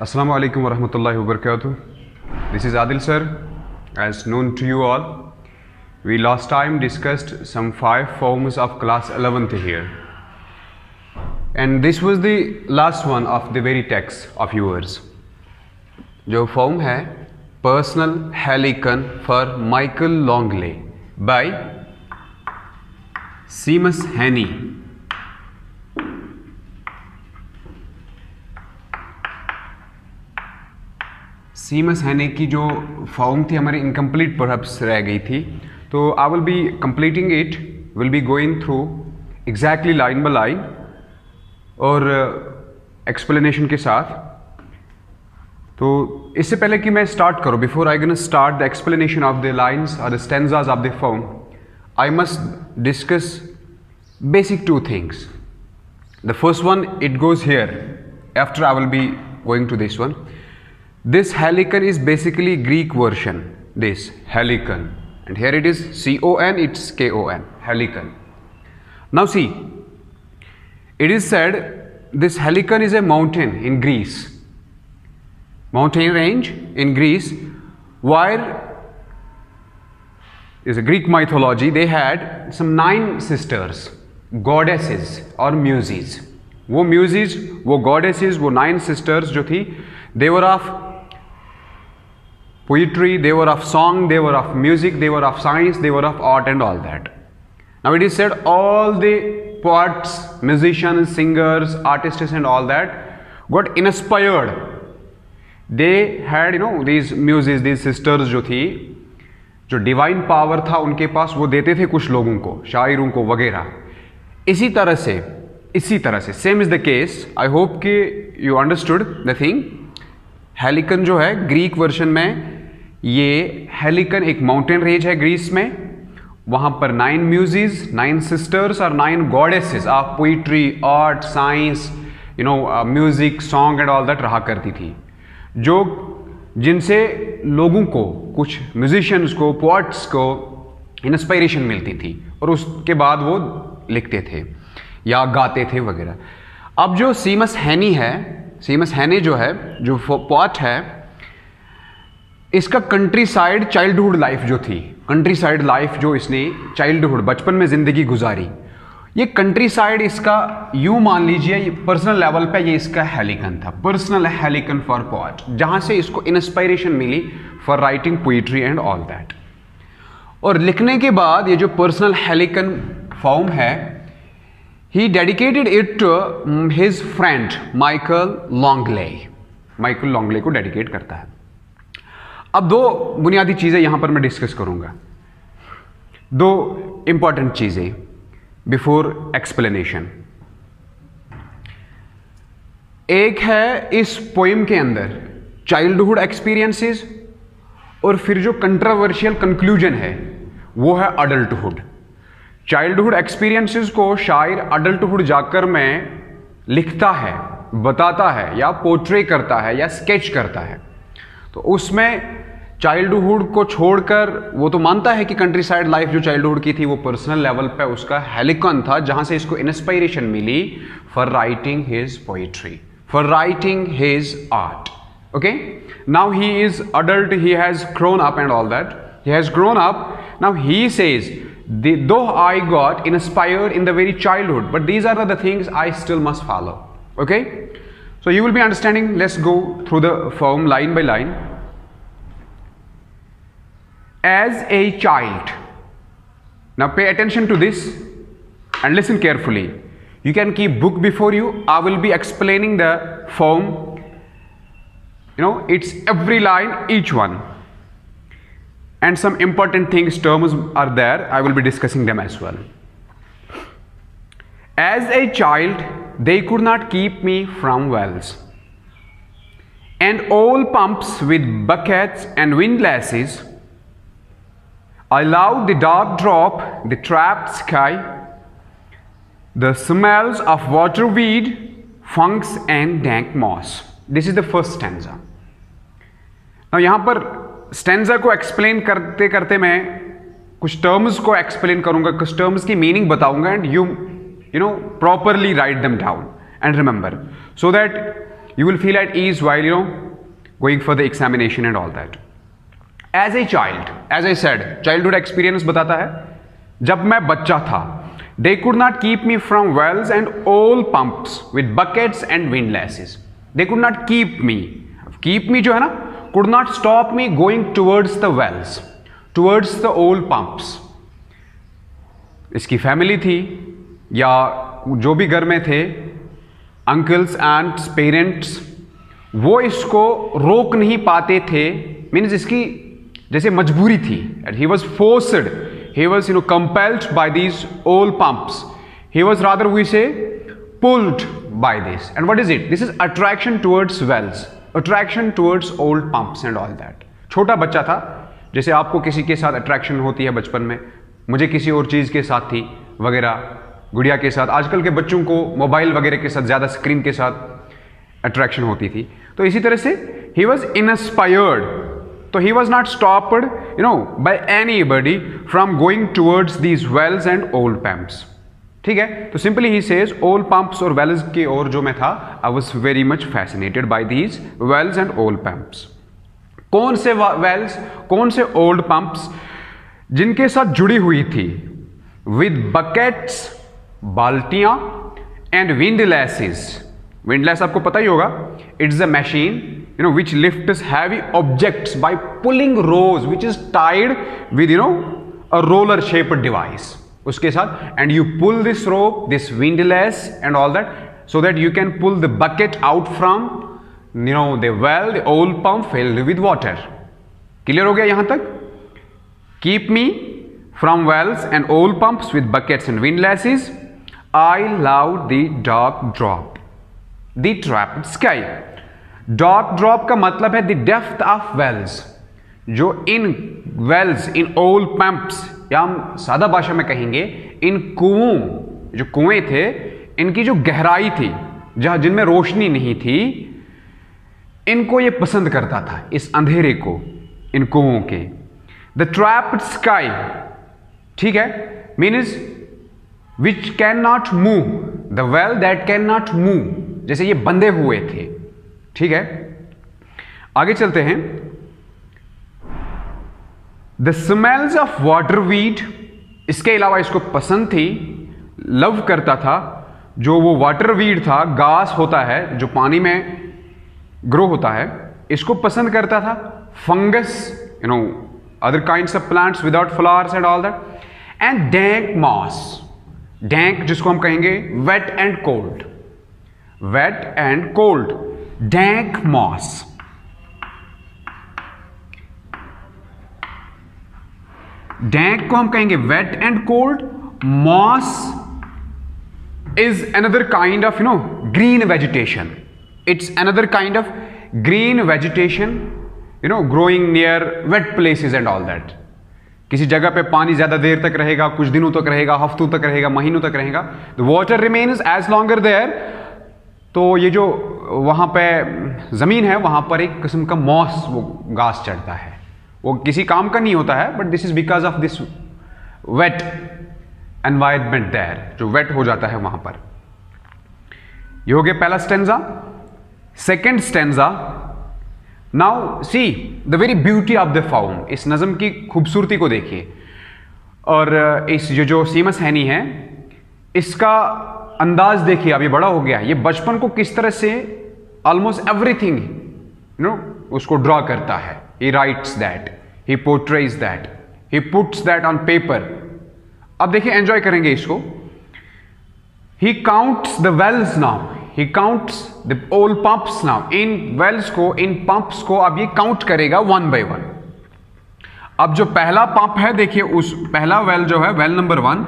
Assalamu alaikum wa rahmatullahi wa barakatuh. This is Adil sir. As known to you all, we last time discussed some five forms of class 11th here. And this was the last one of the very text of yours. जो form है personal Helicon for Michael Longley by Seamus Heaney सीमस हैने की जो form थी, हमारी incomplete परहप्स रह गई थी। तो I will be completing it will be going through exactly line by line और एक्सप्लेनेशन के साथ। तो इससे पहले कि मैं स्टार्ट करूँ before I gonna start the explanation of the lines और the stanzas of the form I must discuss basic two things. The first one, it goes here, after i will be going to this one. this helicon is basically greek version this helicon and here it is c-o-n it's k-o-n helicon now see it is said this helicon is a mountain in greece mountain range in greece where is a greek mythology they had some nine sisters goddesses और म्यूजिज वो म्यूजिज वो goddesses वो nine sisters जो थी देवर of poetry they were of song they were of music they were of science they were of art and all that now it is said all the poets, musicians, singers, artists and all that got inspired. They had, you know, these muses, these sisters जो थी, जो divine power था उनके पास, वो देते थे कुछ लोगों को, शायरों को वगैरह। इसी तरह से, इसी तरह से same is the case I hope कि you understood the thing Helicon जो है ग्रीक वर्जन में ये हेलिकन एक माउंटेन रेंज है ग्रीस में। वहाँ पर नाइन म्यूजिज नाइन सिस्टर्स और nine goddesses of poetry art science you know music song and all that रहा करती थी। जो जिनसे लोगों को, कुछ म्यूजिशियंस को पोट्स को इंस्पायरेशन मिलती थी और उसके बाद वो लिखते थे या गाते थे वगैरह। अब जो सीमस हैनी है सीमस हैनी जो है, जो पॉट है इसका कंट्री साइड चाइल्डहुड लाइफ जो थी कंट्री साइड लाइफ जो इसने चाइल्डहुड बचपन में ज़िंदगी गुजारी, ये कंट्री साइड इसका, यूँ मान लीजिए पर्सनल लेवल पे ये इसका हेलिकन था पर्सनल हेलिकन फॉर पॉट जहाँ से इसको inspiration milli for writing poetry and all that और लिखने के बाद ये जो पर्सनल हेलिकन फॉर्म है he dedicated it to his friend Michael Longley Michael Longley को डेडिकेट करता है। अब दो बुनियादी चीज़ें यहाँ पर मैं डिस्कस करूँगा। दो इंपॉर्टेंट चीज़ें बिफोर एक्सप्लेनेशन एक है इस पोइम के अंदर चाइल्डहुड एक्सपीरियंसेस और फिर जो कंट्रावर्शियल कंक्लूजन है, वो है अडल्टहुड चाइल्डहुड एक्सपीरियंसेस को शायर अडल्टहुड जाकर में लिखता है, बताता है या पोर्ट्रे करता है या स्केच करता है। तो उसमें चाइल्डहुड को छोड़कर, वो तो मानता है कि कंट्री साइड लाइफ जो चाइल्डहुड की थी, वो पर्सनल लेवल पे उसका हेलिकॉन था, जहाँ से इसको inspiration milli for writing his poetry for writing his art okay now he is adult he has grown up and all that he has grown up now he says though I got inspired in the very childhood but these are the things I still must follow okay so you will be understanding let's go through the form line by line. As a child now pay attention to this and listen carefully. You can keep book before you. I will be explaining the form you know it's every line each one. And some important things terms are there. I will be discussing them as well. As a child they could not keep me from wells and all pumps with buckets and windlasses i loved the dark drop the trapped sky the smells of waterweed fungus and dank moss this is the first stanza अब यहां पर stanza को explain करते करते मैं कुछ terms को explain करूंगा कुछ टर्म्स की मीनिंग बताऊंगा and you you know properly write them down and remember so that you will feel at ease while, you know, going for the examination and all that. As a child as a sad childhood experience बताता है जब मैं बच्चा था they could not keep me from wells and old pumps with buckets and windlasses they could not keep me keep me जो है ना could not stop me going towards the wells towards the old pumps इसकी family थी या जो भी घर में थे अंकल्स एंड पेरेंट्स वो इसको रोक नहीं पाते थे। मीन्स इसकी जैसे मजबूरी थी। He was forced he was you know compelled by these old pumps he was rather we say pulled by this and what is it this is attraction towards wells attraction towards old pumps and all that छोटा बच्चा था, जैसे आपको किसी के साथ attraction होती है बचपन में, मुझे किसी और चीज़ के साथ थी, वगैरह। गुड़िया के साथ। आजकल के बच्चों को मोबाइल वगैरह के साथ, ज़्यादा स्क्रीन के साथ अट्रैक्शन होती थी। तो इसी तरह से ही वॉज़ इंस्पायर्ड तो he was not stopped you know by anybody from going towards these wells and old pumps ठीक है? तो simply he says old pumps और वेल्स की ओर जो मैं था I was very much fascinated by these wells and old pumps कौन से वेल्स कौन से ओल्ड पंप्स जिनके साथ जुड़ी हुई थी? विद बकेट्स बाल्टियाँ एंड विंडलेसिस विंडलेस आपको पता ही होगा. It's a machine you know which lift heavy objects by pulling rose which is tied with you know a roller shape device उसके साथ and you pull this rope this windlass and all that so that you can pull the bucket out from you know the well the old pump filled with water clear हो गया यहाँ तक? Keep me from wells and old pumps with buckets and windlasses I love the dark drop the trapped sky dark drop का मतलब है the depth of wells जो इन wells इन old pumps या हम सादा भाषा में कहेंगे इन कुओं, जो कुएँ थे, इनकी जो गहराई थी, जहाँ जिनमें रोशनी नहीं थी, इनको ये पसंद करता था, इस अंधेरे को, इन कुओं के। द ट्रैप्ड स्काई ठीक है? Means which can not move the well that can not move जैसे ये बंधे हुए थे, ठीक है? आगे चलते हैं। The smells of water weed इसके अलावा इसको पसंद थी लव करता था, जो वो वाटर वीड था घास होता है, जो पानी में ग्रो होता है, इसको पसंद करता था। Fungus you know other kind of plants without flowers and all that and dank moss dank जिसको हम कहेंगे wet and cold wet and cold dank moss dank को हम कहेंगे wet and cold moss is another kind of you know green vegetation it's another kind of green vegetation you know growing near wet places and all that किसी जगह पे पानी ज़्यादा देर तक रहेगा, कुछ दिनों तक रहेगा, हफ्तों तक रहेगा, महीनों तक रहेगा the water remains as longer there तो ये जो वहाँ पे ज़मीन है, वहाँ पर एक किस्म का मॉस, वो घास चढ़ता है। वो किसी काम का नहीं होता है but this is because of this wet environment there जो वेट हो जाता है वहाँ पर। ये हो गया पहला stanza second stanza now see the very beauty of the form इस नज़म की खूबसूरती को देखिए। और इस जो जो सीमस हैनी है, इसका अंदाज देखिए अभी बड़ा हो गया। ये बचपन को किस तरह से ऑलमोस्ट एवरीथिंग नो उसको ड्रॉ करता है। He writes that he portrays that he puts that on paper अब देखिए एंजॉय करेंगे इसको। He counts the wells now he counts the old pumps now in wells को, इन पंप्स को अब ये काउंट करेगा वन बाय वन अब जो पहला पंप है, देखिए उस पहला वेल जो है वेल नंबर वन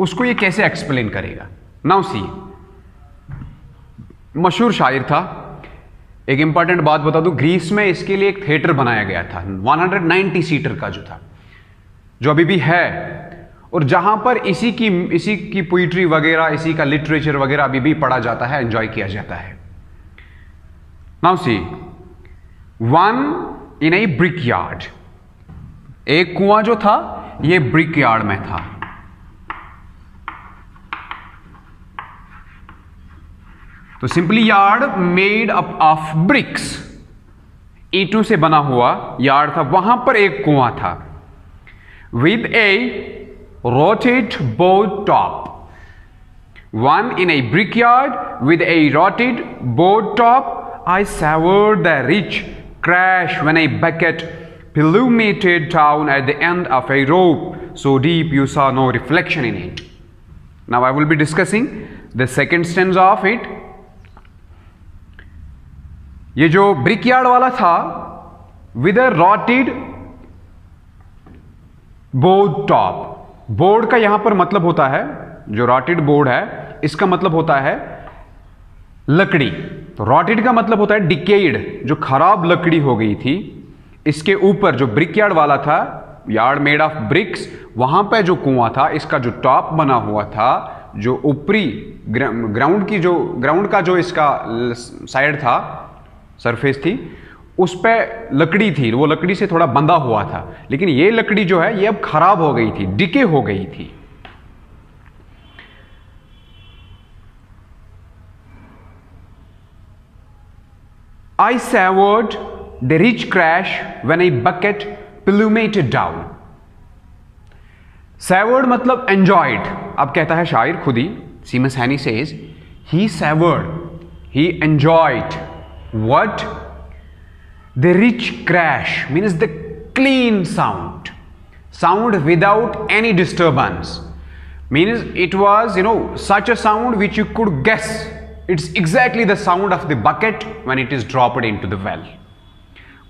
उसको ये कैसे एक्सप्लेन करेगा? नाउ सी मशहूर शायर था। एक इंपॉर्टेंट बात बता दूँ ग्रीस में इसके लिए एक थिएटर बनाया गया था। 190 सीटर का जो था। जो अभी भी है और जहाँ पर इसी की इसी की पोइट्री वगैरह, इसी का लिटरेचर वगैरह अभी भी पढ़ा जाता है एंजॉय किया जाता है। Now see one in a brick yard एक कुआँ जो था, ये ब्रिक यार्ड में था। तो simply yard made up of bricks ईटों से बना हुआ यार्ड था, वहाँ पर एक कुआँ था। With a Rotted board top one in a brickyard with a rotted board top I savoured the rich crash when a bucket illuminated town at the end of a rope so deep you saw no reflection in it. Now I will be discussing the second stanza of it. ये जो brickyard वाला था with a rotted board top board का यहाँ पर मतलब होता है, जो रॉटेड बोर्ड है, इसका मतलब होता है लकड़ी। तो रॉटेड का मतलब होता है डिकेड जो खराब लकड़ी हो गई थी। इसके ऊपर जो ब्रिक यार्ड वाला था यार्ड मेड ऑफ़ ब्रिक्स वहाँ पर जो कुआँ था, इसका जो टॉप बना हुआ था, जो ऊपरी ग्राउंड की जो ग्राउंड का जो इसका साइड था सरफेस थी उस पर लकड़ी थी, वो लकड़ी से थोड़ा बंधा हुआ था। लेकिन ये लकड़ी जो है, ये अब खराब हो गई थी, डिके हो गई थी। I savoured the rich crash when I bucket plummeted down savoured मतलब एंजॉयड अब कहता है शायर खुद ही Seamus Heaney says he savoured he enjoyed what the rich crash means the clean sound, sound without any disturbance. Means it was you know such a sound which you could guess it's exactly the sound of the bucket when it is dropped into the well.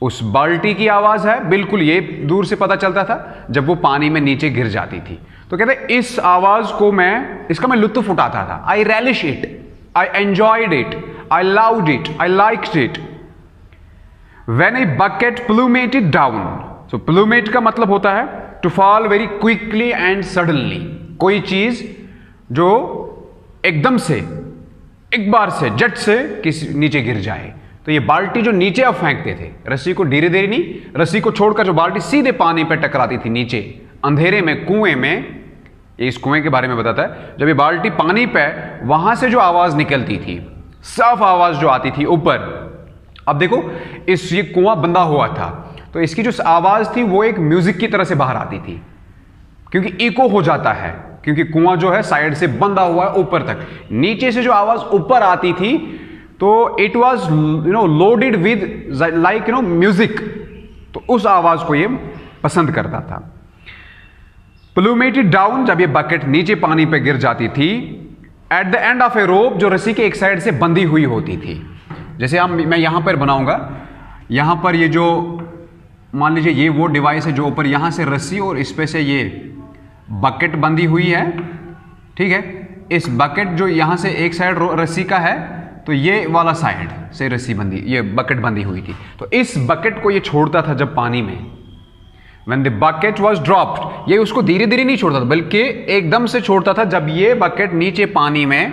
उस बाल्टी की आवाज़ है बिल्कुल ये दूर से पता चलता था जब वो पानी में नीचे गिर जाती थी तो कहते इस आवाज़ को मैं इसका मैं लुत्फ उठाता था I relish it I enjoyed it I loved it I like it when a bucket plummeted down so plummet का मतलब होता है to fall very quickly and suddenly कोई चीज़ जो एकदम से, एक बार से जट से किसी नीचे गिर जाए। तो ये बाल्टी जो नीचे अब फेंकते थे, रस्सी को धीरे धीरे नहीं, रस्सी को छोड़कर जो बाल्टी सीधे पानी पर टकराती थी नीचे, अंधेरे में, कुएँ में, ये इस कुएँ के बारे में बताता है। जब ये बाल्टी पानी पे, वहाँ से जो आवाज़ निकलती थी, साफ़ आवाज़ जो आती थी ऊपर अब देखो, इस ये कुआँ बंदा हुआ था। तो इसकी जो आवाज़ थी, वो एक म्यूज़िक की तरह से बाहर आती थी। क्योंकि इको हो जाता है। क्योंकि कुआँ जो है साइड से बंदा हुआ है, ऊपर तक। नीचे से जो आवाज़ ऊपर आती थी तो it was you know loaded with like you know music तो उस आवाज़ को ये पसंद करता था। प्लूमेटेड डाउन जब ये बकेट नीचे पानी पे गिर जाती थी at the end of a rope जो रस्सी के एक साइड से बंधी हुई होती थी। जैसे हम, मैं यहाँ पर बनाऊँगा। यहाँ पर ये जो, मान लीजिए ये वो डिवाइस है जो ऊपर यहाँ से रस्सी और इस पे से ये बकेट बंधी हुई है, ठीक है? इस बकेट जो यहाँ से एक साइड रस्सी का है तो ये वाला साइड से रस्सी बंदी ये बकेट बंधी हुई थी। तो इस बकेट को ये छोड़ता था जब पानी में। When the bucket was dropped ये उसको धीरे धीरे नहीं छोड़ता था, बल्कि एकदम से छोड़ता था जब ये बकेट नीचे पानी में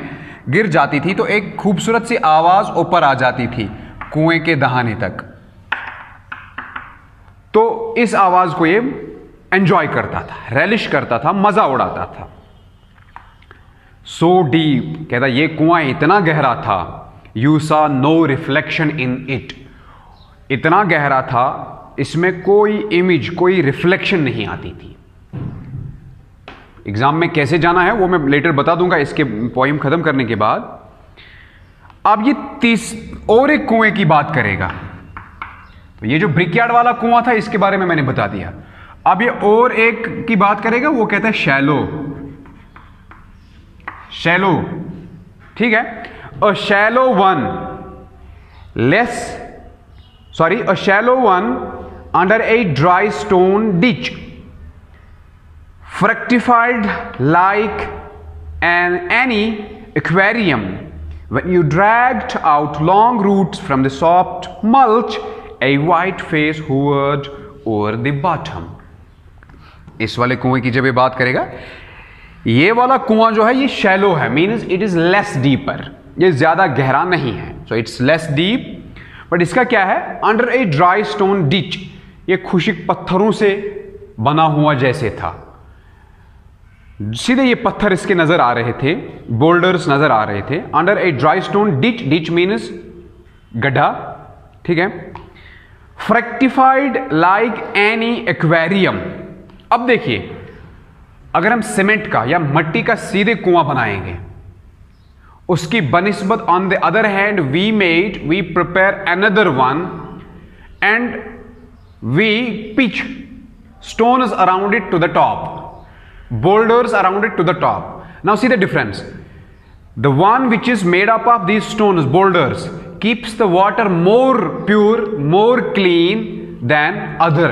गिर जाती थी तो एक खूबसूरत सी आवाज़ ऊपर आ जाती थी, कुएँ के दहाने तक। तो इस आवाज़ को ये एंजॉय करता था रेलिश करता था, मज़ा उड़ाता था। सो डीप कहता, ये कुआँ इतना गहरा था you saw no reflection in it इतना गहरा था, इसमें कोई इमेज कोई रिफ्लेक्शन नहीं आती थी। एग्ज़ाम में कैसे जाना है, वो मैं लेटर बता दूँगा इसके पॉइम खत्म करने के बाद। अब ये तीस और एक कुएँ की बात करेगा। तो ये जो ब्रिकयार्ड वाला कुआँ था, इसके बारे में मैंने बता दिया। अब ये और एक की बात करेगा, वो कहता है शैलो। शैलो। ठीक है? A shallow one, less, sorry, a shallow one under a dry stone ditch fructified like an any aquarium when you dragged out long roots from the soft mulch a white face hovered over the bottom इस वाले कुएँ की जब ये बात करेगा ये वाला कुआँ जो है ये शैलो है means it is less deeper ये ज़्यादा गहरा नहीं है so it's less deep but इसका क्या है under a dry stone ditch ये खुशिक पत्थरों से बना हुआ जैसे था सीधे ये पत्थर इसके नज़र आ रहे थे बोल्डर्स नज़र आ रहे थे under a dry stone ditch ditch means गड्ढा, ठीक है? फ्रेक्टिफाइड लाइक एनी एक्वेरियम अब देखिए, अगर हम सीमेंट का या मट्टी का सीधे कुआँ बनाएँगे, उसकी बनस्बत on the other hand we made we prepare another one and we pitch stone around it to the top. Boulders around it to the top now see the difference the one which is made up of these stones boulders keeps the water more pure more clean than other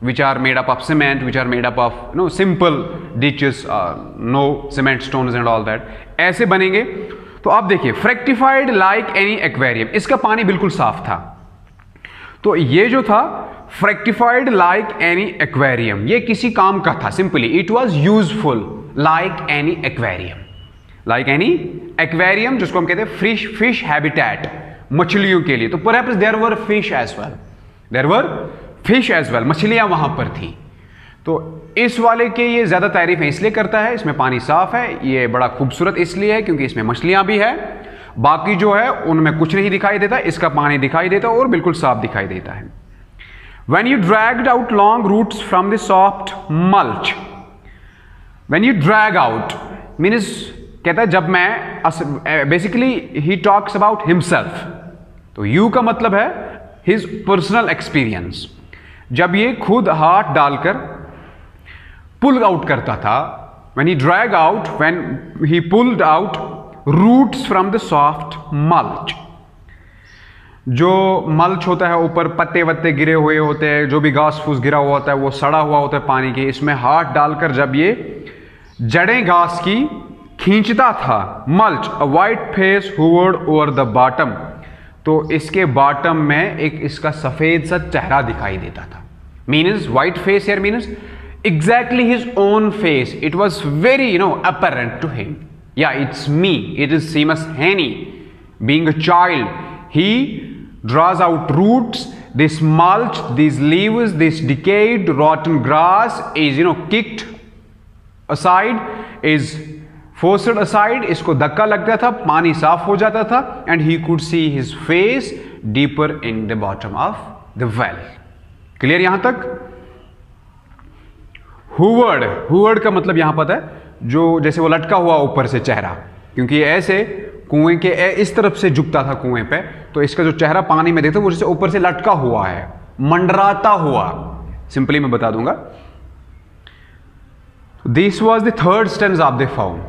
which are made up of cement which are made up of you know simple ditches uh, no cement stones and all that ऐसे बनेंगे तो आप देखिए फ्रेक्टिफाइड like any aquarium इसका पानी बिल्कुल साफ़ था तो ये जो था फ्रेक्टिफाइड लाइक एनी एक्वेरियम ये किसी काम का था simply it was useful like any aquarium like any aquarium जिसको हम कहते हैं फ़िश फ़िश हैबिटेट मछलियों के लिए. तो पर there were fish as well there were fish as well मछलियाँ वहाँ पर थी. तो इस वाले के ये ज़्यादा तारीफ़ इसलिए करता है. इसमें पानी साफ़ है. ये बड़ा खूबसूरत इसलिए है क्योंकि इसमें मछलियाँ भी है. बाकी जो है, उनमें कुछ नहीं दिखाई देता. इसका पानी दिखाई देता और बिल्कुल साफ़ दिखाई देता है. When you dragged out long roots from the soft mulch when you drag out means कहता है, जब मैं basically he talks about himself तो यू का मतलब है हिज पर्सनल एक्सपीरियंस जब ये खुद हाथ डालकर पुल आउट करता था when he drag out when he pulled out roots from the soft mulch जो मल्च होता है ऊपर पत्ते वत्ते गिरे हुए होते हैं जो भी घास फूस गिरा हुआ होता है वो सड़ा हुआ होता है पानी के इसमें हाथ डालकर जब ये जड़ें घास की खींचता था mulch a white face hovered over the bottom तो इसके बॉटम में एक इसका सफ़ेद सा चेहरा दिखाई देता था मीनस वाइट फेस यार means exactly his own face it was very you know to him. Yeah, it's me. It is Seamus Haney. Being a child, he draws out roots, this mulch, these leaves, this decayed, rotten grass is, you know, kicked aside, is forced aside. इसको धक्का लगता था पानी साफ़ हो जाता था and he could see his face deeper in the bottom of the well. Clear यहाँ तक हुवर्ड हुवर्ड का मतलब यहाँ पता है जो जैसे वो लटका हुआ ऊपर से चेहरा क्योंकि ऐसे कुएँ के इस तरफ़ से झुकता था कुएँ पे तो इसका जो चेहरा पानी में देखते वो जैसे ऊपर से लटका हुआ है, मंडराता हुआ। सिंपली मैं बता दूँगा। This was the third stanza of the form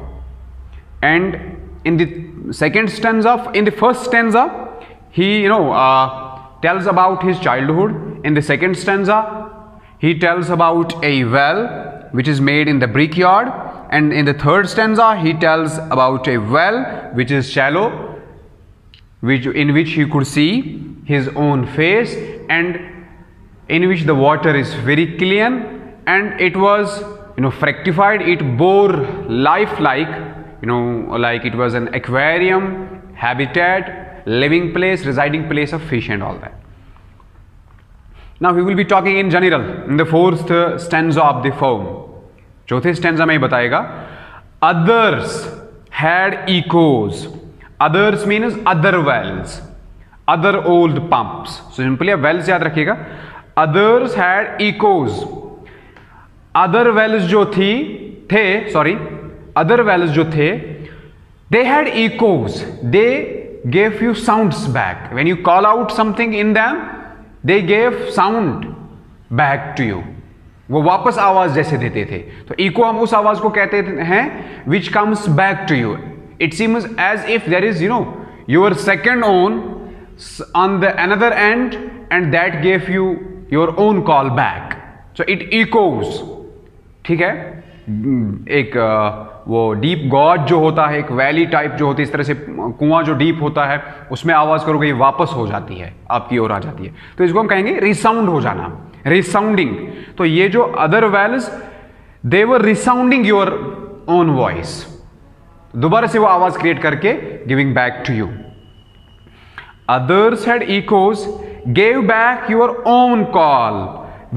and in the second stanza of in the first stanza of he you know tells about his childhood in the second stanza he tells about a well which is made in the brickyard. And in the third stanza he tells about a well which is shallow which in which he could see his own face and in which the water is very clean. And it was you know fructified. It bore life like you know like it was an aquarium habitat living place residing place of fish and all that. Now we will be talking in general in the fourth stanza of the poem. चौथे stanza में बताएगा others had echoes others means other wells other old pumps simply आप wells याद रखिएगा। Others had echoes other wells जो थी, थे sorry other wells जो थे they had echoes they gave you sounds back when you call out something in them they gave sound back to you वो वापस आवाज़ जैसे देते थे। तो इको हम उस आवाज़ को कहते हैं which comes back to you it seems as if there is you know your second own on the another end and that gave you your own call back so it echoes ठीक है? एक वो deep गॉड जो होता है, एक valley type जो होती है, इस तरह से कुआँ जो डीप होता है, उसमें आवाज़ करोगे, ये वापस हो जाती है, आपकी ओर आ जाती है। तो इसको हम कहेंगे रिसाउंड हो जाना। रिसाउंडिंग तो ये जो other wells they were resounding your own voice दोबारा से वो आवाज़ क्रिएट करके giving back to you others had echoes gave back your own call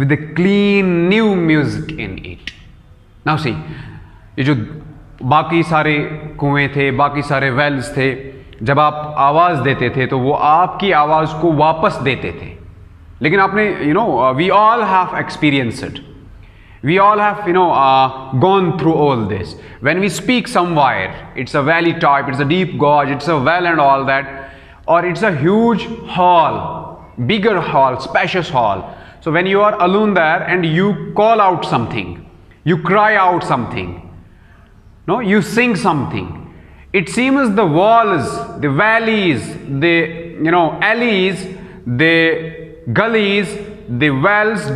with clean new music in it now see ये जो बाकी सारे कुएँ थे, बाकी सारे वेल्स थे, जब आप आवाज़ देते थे तो वो आपकी आवाज़ को वापस देते थे। लेकिन आपने you know we all have experienced we all have you know uh, gone through all this when we speak somewhere it's a valley type it's a deep gorge it's a well and all that or it's a huge hall bigger hall spacious hall so when you are alone there and you call out something you cry out something no you sing something it seems the walls the valleys the you know alleys the gullies the wells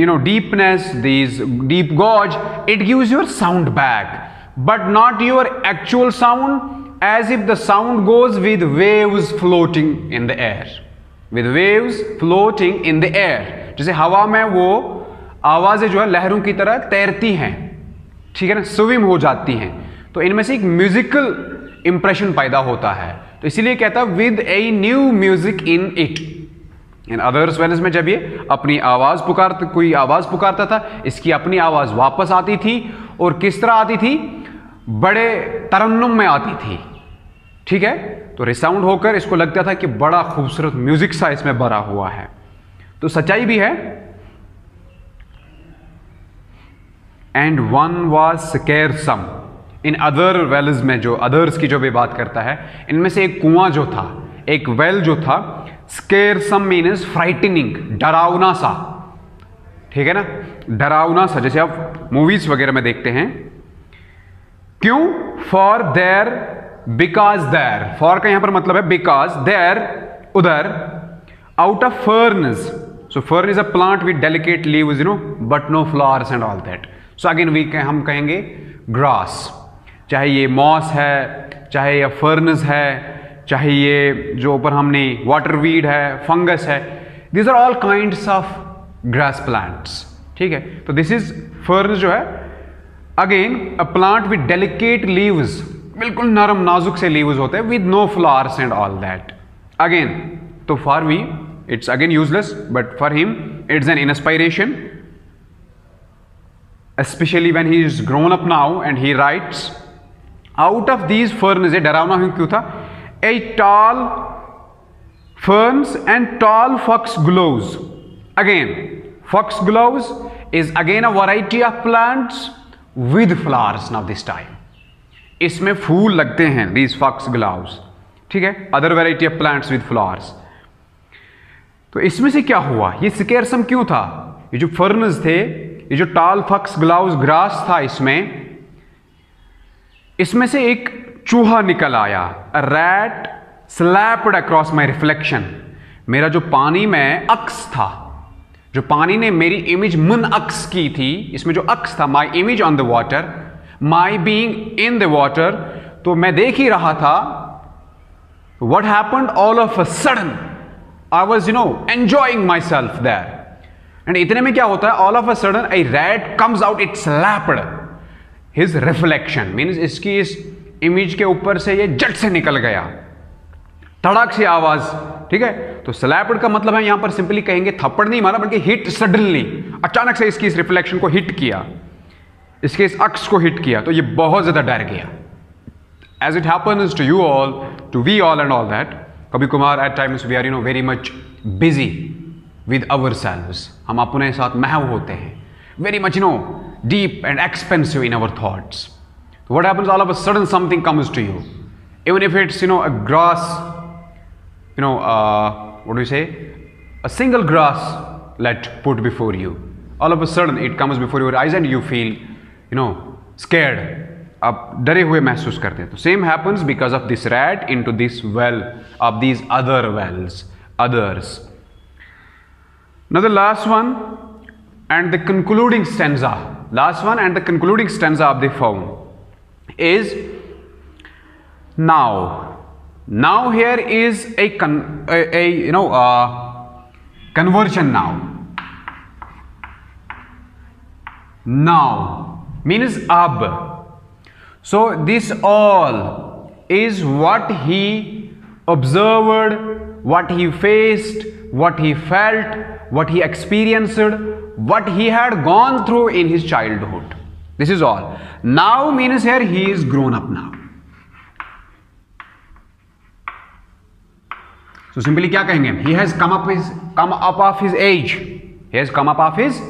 you know deepness these deep gorge it gives your sound back but not your actual sound as if the sound goes with waves floating in the air with waves floating in the air जैसे हवा में वो आवाज़ें जो है लहरों की तरह तैरती हैं ठीक है ना स्विम हो जाती हैं तो इनमें से एक म्यूजिकल इंप्रेशन पैदा होता है तो इसीलिए कहता with a new music in it in others wells में जब ये अपनी आवाज़ पुकार कोई आवाज़ पुकारता था, इसकी अपनी आवाज़ वापस आती थी और किस तरह आती थी? बड़े तरन्नुम में आती थी। ठीक है? तो रिसाउंड होकर इसको लगता था कि बड़ा खूबसूरत म्यूज़िक सा इसमें भरा हुआ है। तो सच्चाई भी है। And one was scaresome in other wells में जो अदर्स की जो भी बात करता है, इनमें से एक कुआँ जो था, एक वेल जो था स्केर सम मीनस फ्राइटनिंग डरावना सा ठीक है ना? डरावना सा जैसे आप मूवीज़ वगैरह में देखते हैं। क्यों? For there because there for का यहाँ पर मतलब है बिकॉज़ देर उधर। Out of ferns so fern is a plant with delicate leave you know but no flowers and all that so again we हम कहेंगे ग्रास चाहे ये मॉस है, चाहे ये फर्नस है चाहे ये जो ऊपर हमने वाटर वीड है फंगस है this are all kind of grass plants ठीक है? तो दिस इज़ फर्न जो है again a plant with delicate leaves बिल्कुल नरम नाजुक से लीव्स होते हैं with no flowers and all that again तो for we it's again useless but for him it's an inspiration when he is grown up now and he writes, out of these ferns ये डरावना क्यों था? tall ferns and tall fox gloves again, fox gloves is again a variety of plants with flowers now this time. इसमें फूल लगते हैं these fox ग्लाउस ठीक है? Other variety of plants with flowers तो इसमें से क्या हुआ? ये सिकेरसम क्यों था? ये जो फर्न थे, ये जो टॉल फॉक्स ग्लाउस ग्रास था इसमें इसमें से एक चूहा निकल आया। Rat slapped across my reflection मेरा जो पानी में अक्स था, जो पानी ने मेरी इमेज मुन अक्स की थी, इसमें जो अक्स था my image on the water my being in the water तो मैं देख ही रहा था what happen all of a sudden I was you know enjoying my self there and इतने में क्या होता है? All of a sudden I rat comes out it slapped his reflection means इसकी इस इमेज के ऊपर से ये जट से निकल गया। तड़क से आवाज़, ठीक है? तो स्लैपड का मतलब है यहाँ पर सिंपली कहेंगे थप्पड़ नहीं मारा, बल्कि हिट सडनली अचानक से इसकी इस रिफ्लेक्शन को हिट किया। इसके इस अक्स को हिट किया। तो ये बहुत ज़्यादा डर गया। As it happens to you all to we all and all that कभी Kumar at times we are you know very much busy with our selves हम अपने साथ महव होते हैं। Very much no deep and expensive in our thoughts what happens all of a sudden something comes to you even if it's you know a grass you know uh, what do you say a single grass let put before you all of a sudden it comes before your eyes and you feel you know scared आप डरे हुए महसूस करते हैं तो same happens because of this rat into this well of these other wells others Now the last one and the concluding stanza. Last one and the concluding stanza of the poem is now. Now here is a, con, a, a you know uh, conversion now. Now means ab. So this all is what he observed, what he faced, what he felt, what he experienced, what he had gone through in his childhood. This is all. Now means here he is grown up now. So simply क्या कहेंगे he has come up his come up of his age. He has come up of his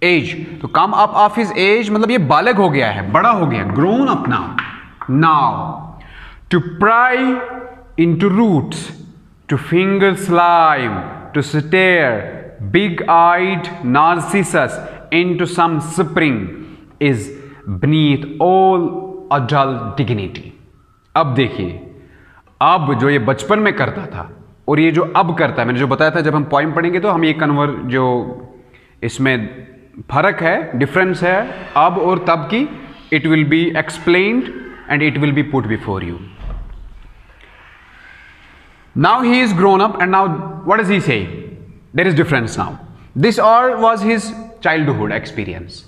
age. तो come up of his age मतलब ये बालक हो गया है बड़ा हो गया grown up now. Now to pry into roots, to finger slime, to stare big-eyed Narcissus into some spring is beneath all अजल डिग्निटी अब देखिए, अब जो ये बचपन में करता था और ये जो अब करता है, मैंने जो बताया था, जब हम पॉइंट पढ़ेंगे तो हम ये कन्वर जो इसमें फ़र्क है डिफरेंस है, अब और तब की it will be explain and it will be put before you now he is grown up and now what is he say now this all was his childhood experience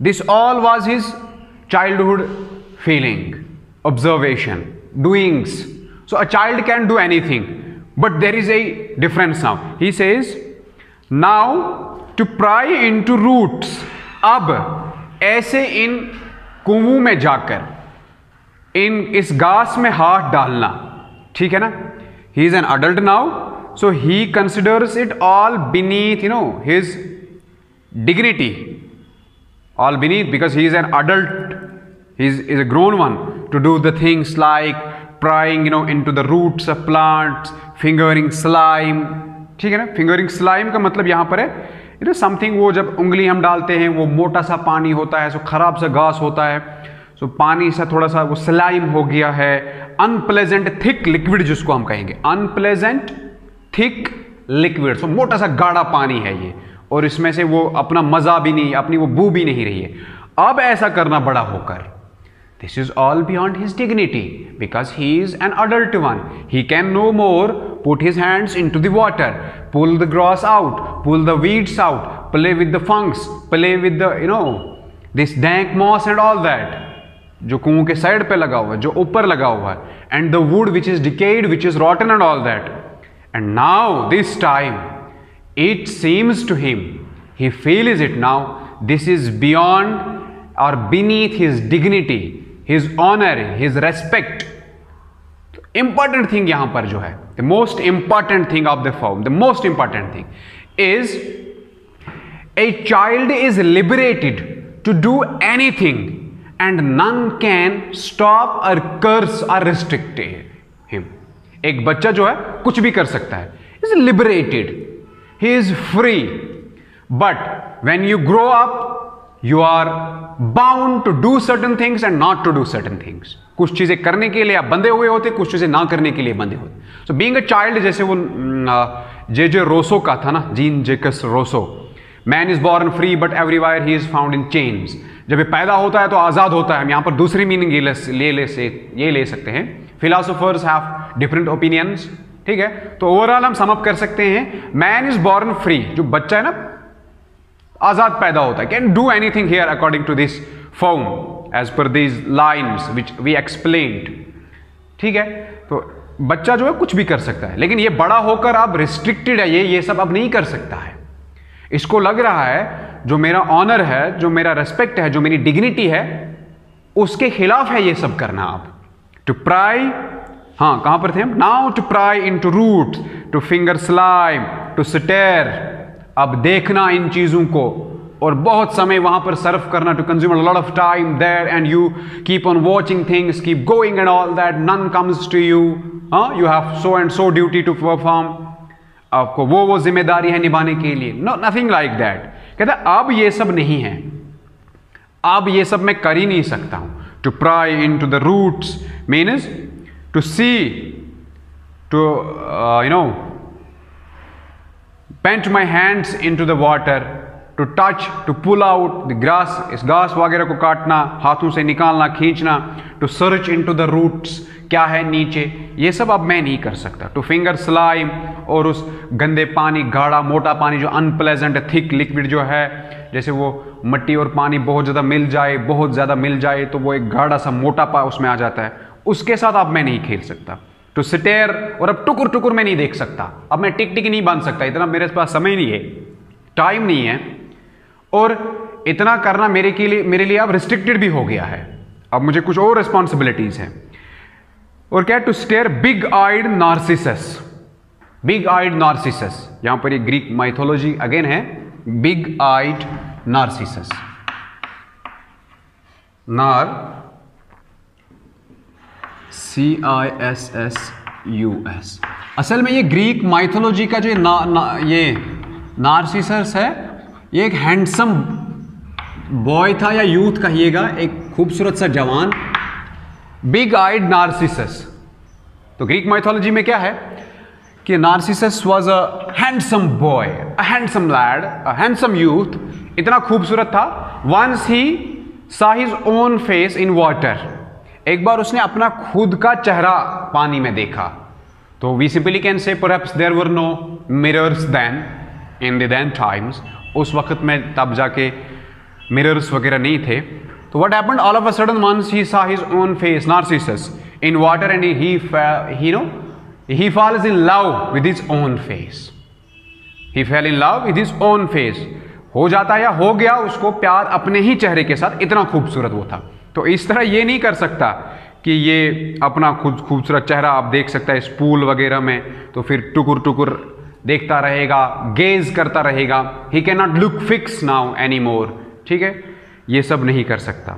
this all was his childhood feeling observation doings so a child can do anything but there is a difference now he says now to pry into roots अब ऐसे इन कुओं में जाकर इन इस घास में हाथ डालना ठीक है ना he is an adult now so he considers it all beneath you know his dignity All beneath because he is an adult. He is, is a grown one to do the things like prying you know into the roots of plants fingering slime. ठीक है ना? Fingering slime का मतलब यहाँ पर है it is something वो जब उंगली हम डालते हैं वो मोटा सा पानी होता है सो खराब सा घास होता है सो पानी सा थोड़ा सा वो स्लाइम हो गया है अनप्लेजेंट थिक लिक्विड जिसको हम कहेंगे अनप्लेजेंट थिक लिक्विड सो मोटा सा गाढ़ा पानी है ये। और इसमें से वो अपना मज़ा भी नहीं, अपनी वो बू भी नहीं रही है। अब ऐसा करना बड़ा होकर this is all beyond his dignity because he is an adult one he can no more put his hands into daughter pull the grass out pull the weeds out play with the funks play with the you know this dank moss and all that जो कुओं के side पे लगा हुआ है जो ऊपर लगा हुआ है and the wood which is decayed which is rotten and all that and now this time it seems to him he feel is it now this is beyond और beneath his dignity his honour his respect important thing यहाँ पर जो है the most important thing of the form the most important thing is a child is liberated to do anything and none can stop और कर्स or restrict him एक बच्चा जो है, कुछ भी कर सकता है is liberated he is free but when you grow up you are bound to do certain things and not to do certain things कुछ चीज़ें करने के लिए आप बंधे हुए होते, कुछ चीज़ें ना करने के लिए बंधे होते। सो बींग अ चाइल्ड जैसे वो जे जे रोसो का था ना, Jean Jacques Rousseau. Man is born free but everywhere he is found in chains जब ये पैदा होता है तो आज़ाद होता है। हम यहाँ पर दूसरी मीनिंग ये ले ले से, ये ले सकते हैं। फिलोसोफर्स हैव डिफरेंट ओपिनियंस ठीक है? तो ओवरऑल हम समअप कर सकते हैं मैन इज़ बॉर्न फ्री जो बच्चा है ना, आज़ाद पैदा होता है. Can do anything here according to this form as per this lines which we explained ठीक है? तो बच्चा जो है कुछ भी कर सकता है, लेकिन ये बड़ा होकर अब रिस्ट्रिक्टेड है, ये ये सब अब नहीं कर सकता है. इसको लग रहा है, जो मेरा ऑनर है, जो मेरा रेस्पेक्ट है, जो मेरी डिग्निटी है, उसके खिलाफ है ये सब करना आप टू प्राई हाँ कहाँ पर थे हम? Now to pry into root to finger slime to stare अब देखना इन चीज़ों को और बहुत समय वहाँ पर सर्व करना to consume lot of time there and you keep on watching things keep going and all that none comes to you you have so and so duty to perform आपको वो वो ज़िम्मेदारी है निभाने के लिए। नो नथिंग लाइक दैट कहता, अब ये सब नहीं है। अब ये सब मैं कर ही नहीं सकता हूँ। To pry into the roots means to see to you know paint my hands into the water to touch to pull out the grass इस घास वगैरह को काटना, हाथों से निकालना, खींचना to search into the roots क्या है नीचे, ये सब अब मैं नहीं कर सकता। टू फिंगर स्लाइम और उस गंदे पानी, गाढ़ा, मोटा पानी जो अनप्लेजेंट थिक लिक्विड जो है, जैसे वो मट्टी और पानी बहुत ज़्यादा मिल जाए, बहुत ज़्यादा मिल जाए तो वो एक गाढ़ा सा, मोटा पा उसमें आ जाता है। उसके साथ अब मैं नहीं खेल सकता। टू सिटेयर और अब टुकुर टुकुर मैं नहीं देख सकता। अब मैं टिक टिक नहीं बाँध सकता। इतना मेरे पास समय नहीं है टाइम नहीं है। और इतना करना मेरे के लिए, मेरे लिए अब रिस्ट्रिक्टेड भी हो गया है। अब मुझे कुछ और रिस्पॉन्सिबिलिटीज हैं। और क्या to stare big eyed Narcissus big eyed Narcissus यहाँ पर ये ग्रीक माइथोलॉजी अगेन है। Big eyed Narcissus N A R C I S S U S असल में ये ग्रीक माइथोलॉजी का जो ना, ना, ये नार्सिसस है ये एक हैंडसम बॉय था या यूथ कहिएगा एक खूबसूरत सा जवान बिग आइड नार्सिसस तो ग्रीक माइथोलॉजी में क्या है? कि Narcissus was a handsome boy a handsome lad a handsome youth इतना खूबसूरत था once he saw his own face in water एक बार उसने अपना खुद का चेहरा पानी में देखा। तो we simply can say perhaps there were no mirrors then in then times उस वक्त में तब जाके मिरर्स वगैरह नहीं थे। तो what happened all of a sudden once he saw his own face Narcissus in water and he he no he falls in love with his own face. He fell in love with his own face. हो जाता या हो गया, उसको प्यार अपने ही चेहरे के साथ इतना खूबसूरत वो था। तो इस तरह ये नहीं कर सकता कि ये अपना खुद खूबसूरत चेहरा आप देख सकता है स्पूल वगैरह में तो फिर टुकुर टुकुर देखता रहेगा गेज करता रहेगा। He can not look fix now any more ठीक है? ये सब नहीं कर सकता।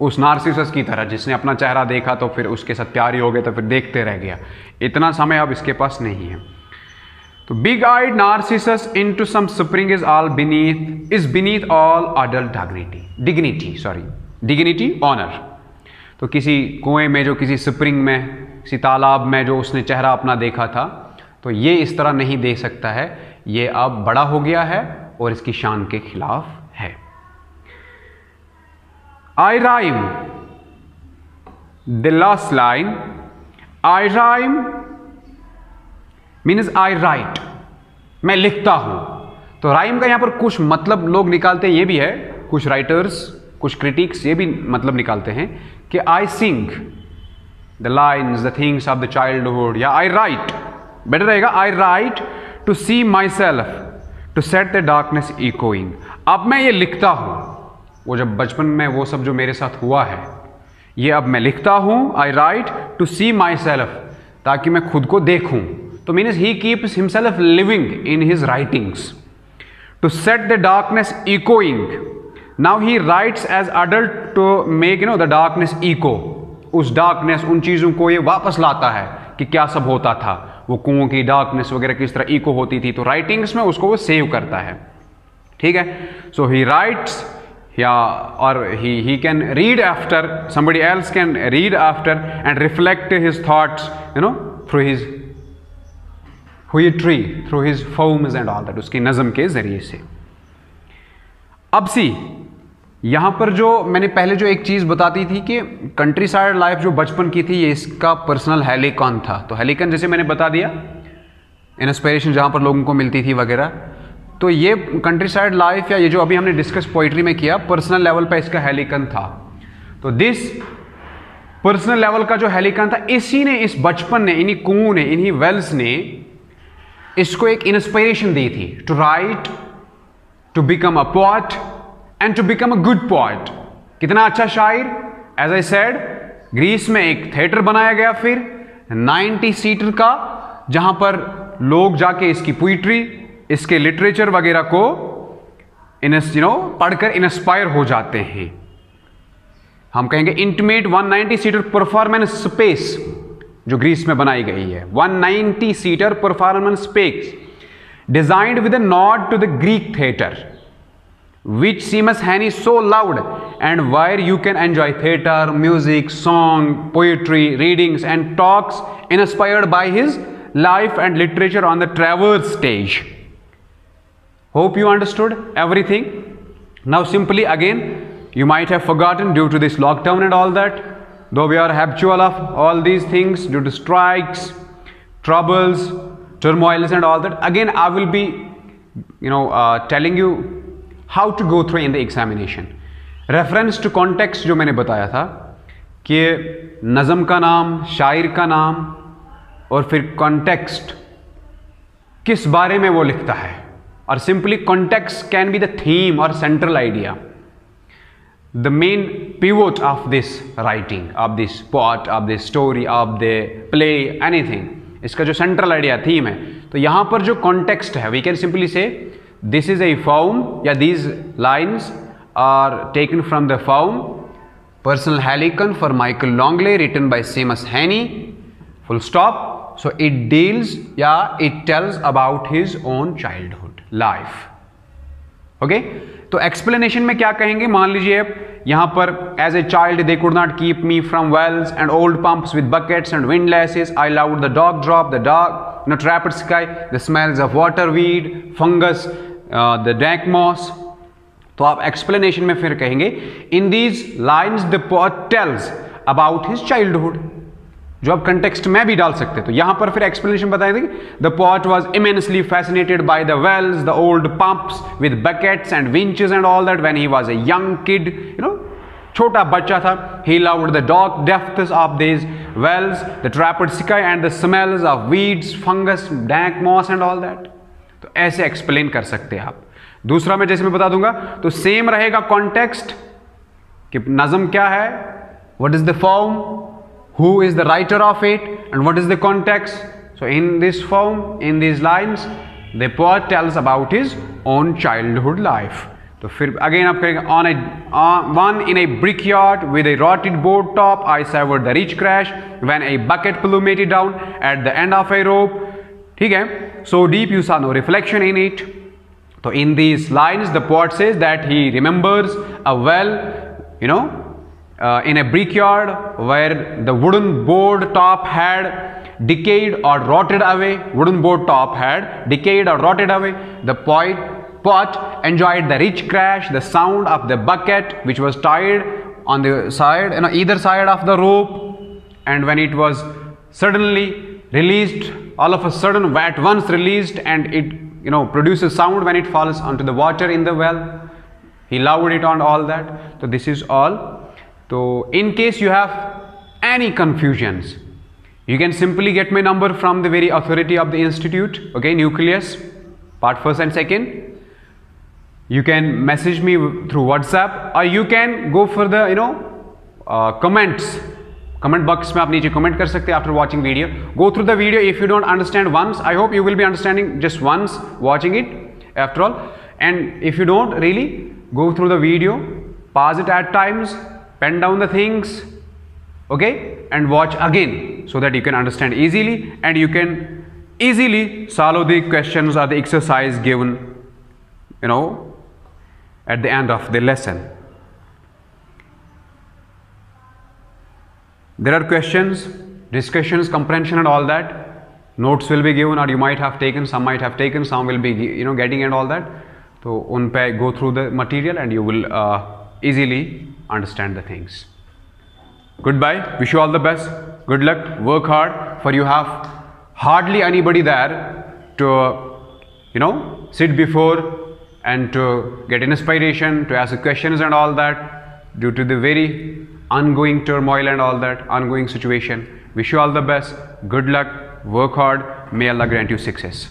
उस नार्सिसस की तरह, जिसने अपना चेहरा देखा तो फिर उसके साथ प्यार ही गया तो फिर देखते रह गया। इतना समय अब इसके पास नहीं है। तो big eyed Narcissus into some spring is all beneath is beneath all adult dignity sorry dignity honour तो किसी कुएँ में जो किसी स्प्रिंग में, किसी तालाब में जो उसने चेहरा अपना देखा था तो ये इस तरह नहीं दे सकता है। ये अब बड़ा हो गया है और इसकी शान के खिलाफ है। I rhyme the last line I rhyme means I write मैं लिखता हूँ। तो राइम का यहाँ पर कुछ मतलब लोग निकालते हैं, ये भी है। कुछ राइटर्स कुछ क्रिटिक्स ये भी मतलब निकालते हैं कि I sing the lines the things of the childhood या आई राइट बेटर रहेगा I write to see myself to set the darkness echoing अब मैं ये लिखता हूँ, वो जब बचपन में वो सब जो मेरे साथ हुआ है, ये अब मैं लिखता हूँ I write to see myself ताकि मैं खुद को देखूँ। तो means he keeps himself living in his writings to set the darkness echoing now he writes as adult to make you know the darkness echo उस डार्कनेस उन चीज़ों को ये वापस लाता है कि क्या सब होता था। वो कुओं की डार्कनेस वगैरह किस तरह इको होती थी तो राइटिंग्स में उसको वो सेव करता है। ठीक है? सो ही राइट्स या, और he he can read after somebody else can read after and reflect his thoughts you know through his we through his forms and all that उसकी नज़म के ज़रिए से। अब सी यहाँ पर जो मैंने पहले जो एक चीज़ बताती थी कि कंट्री साइड लाइफ जो बचपन की थी, ये इसका पर्सनल हेलिकॉन था। तो हेलिकन जैसे मैंने बता दिया इंस्पायरेशन जहाँ पर लोगों को मिलती थी वगैरह। तो ये कंट्री साइड लाइफ या ये जो अभी हमने डिस्कस पोइट्री में किया पर्सनल लेवल पर इसका हेलिकन था। तो दिस पर्सनल लेवल का जो हेलिकन था, इसी ने, इस बचपन ने, इन्हीं कुओं ने, इन्हीं वेल्स ने इसको एक इंस्पायरेशन दी थी। To write to become a poet and to become a good poet कितना अच्छा शायर? एज आई सेड ग्रीस में एक थिएटर बनाया गया फिर 90 सीटर का, जहाँ पर लोग जाके इसकी पोइट्री इसके लिटरेचर वगैरह को इन यू नो पढ़कर इंस्पायर हो जाते हैं। हम कहेंगे इंटीमेट 190 सीटर परफॉर्मेंस स्पेस जो ग्रीस में बनाई गई है। 190 seater performance space designed with a nod to the Greek theatre which Seamus Haney is so loud and where you can enjoy theatre, music, song, poetry, readings and talks inspired by his life and literature on the traverse stage. Hope you understood everything. Now simply again, you might have forgotten due to this lockdown and all that, though we are habitual of all these things due to strikes, troubles, turmoils and all that. Again, I will be, you know, uh, telling you how to go through in the examination reference to context जो मैंने बताया था कि नज़म का नाम, शायर का नाम और फिर कॉन्टेक्स्ट किस बारे में वो लिखता है। और simply context can be the theme और central idea the main pivot of this writing of this poet of this story of the play anything इसका जो सेंट्रल आइडिया थीम है। तो यहाँ पर जो कॉन्टेक्स्ट है we can simply say this is a form या these lines are taken from the form personal Helicon for Michael Longley written by Seamus Heaney full stop so it deals या it tells about his own childhood life okay तो explanation में क्या कहेंगे? मान लीजिए यहाँ पर as a child they could not keep me from wells and old pumps with buckets and windlasses I loved the dog drop the dog no trapped sky the smells of water weed fungus the dank moss तो आप explanation में फिर कहेंगे in these lines the tells about his childhood जो आप context में भी डाल सकते तो यहाँ पर फिर एक्सप्लेनेशन बताए थे the poet was immensely fascinated by the wells the old pumps with buckets and winches and all that when he was a young kid you know छोटा बच्चा था। He loved the dog depths of this wells the trapped sky and the smells of weeds fungus dank moss and all that तो ऐसे explain कर सकते हैं आप। दूसरा मैं जैसे मैं बता दूँगा तो सेम रहेगा कॉन्टेक्स्ट कि नज़म क्या है what is the form who is the writer of it, and what is the context so in this form, in these lines, the poet tells about his own childhood life तो फिर again आप कहेंगे on a one in a brickyard with a rotted board top I savoured the rich crash when a bucket plummeted down at the end of a rope ठीक है so deep you saw no reflection in it तो in these lines the poet says that he remembers a well you know uh, in a brickyard where the wooden board top had decayed or rotted away wooden board top had decayed or rotted away the poet pot enjoyed the rich crash the sound of the bucket which was tied on the side you know either side of the rope and when it was suddenly released all of a sudden at once released and it you know produces sound when it falls onto the water in the well he loved it on all that so this is all so in case you have any confusions, you can simply get my number from the very authority of the institute, okay, nucleus, part first and second. You can message me through WhatsApp or you can go for the, you know, uh, comments Comment box में आप नीचे comment कर सकते हैं after watching video. Go through the video if you don't understand once. I hope you will be understanding just once watching it after all. And if you don't really, go through the video, pause it at times, pen down the things okay and watch again so that you can understand easily and you can easily solve the questions or the exercise given you know at the end of the lesson There are questions discussions comprehension and all that notes will be given or you might have taken some might have taken some will be you know getting and all that so un pe go through the material and you will uh, easily understand the things. Goodbye. Wish you all the best. Good luck. Work hard. For you have hardly anybody there to, you know, sit before and to get inspiration, to ask questions and all that due to the very ongoing turmoil and all that, ongoing situation. Wish you all the best. Good luck. Work hard. May Allah grant you success.